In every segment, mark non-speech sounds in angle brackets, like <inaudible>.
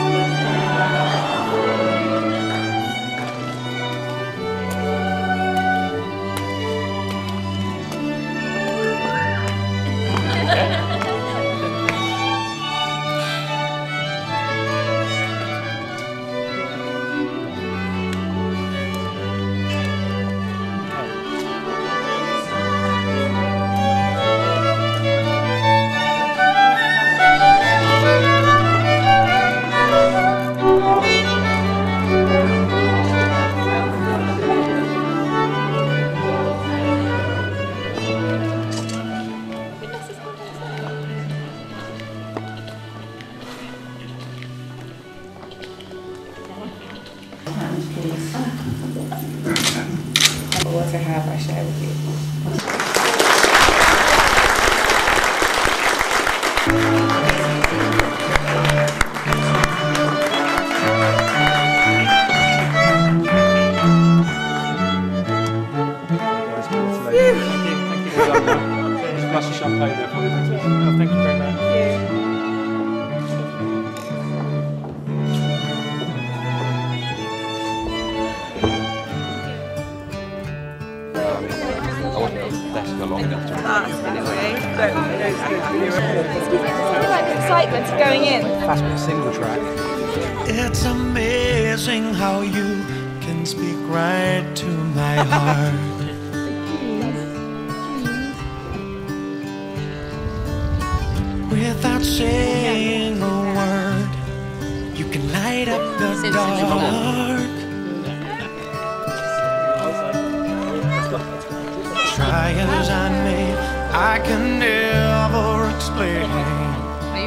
Música What to have, I share like excitement of going in. Fast single track. It's amazing how you can speak right to my <laughs> heart. Without saying a word, you can light up the dark. Try as I may, I can never explain.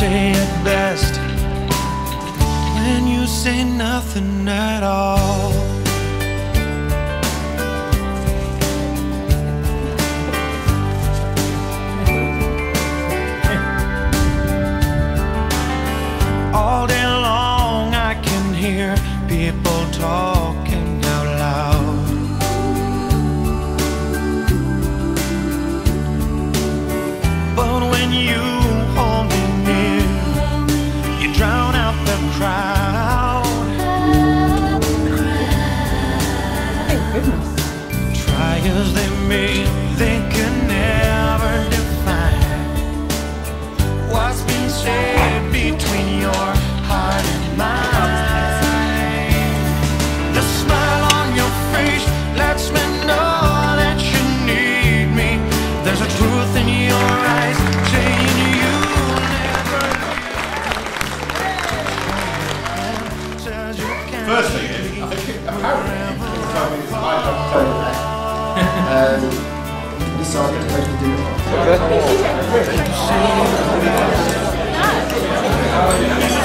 say it best when you say nothing at all. All day long, I can hear people talking out loud. But when you First thing is, I think apparently people tell me it's my job to tell them. Um, decided to host a dinner. Say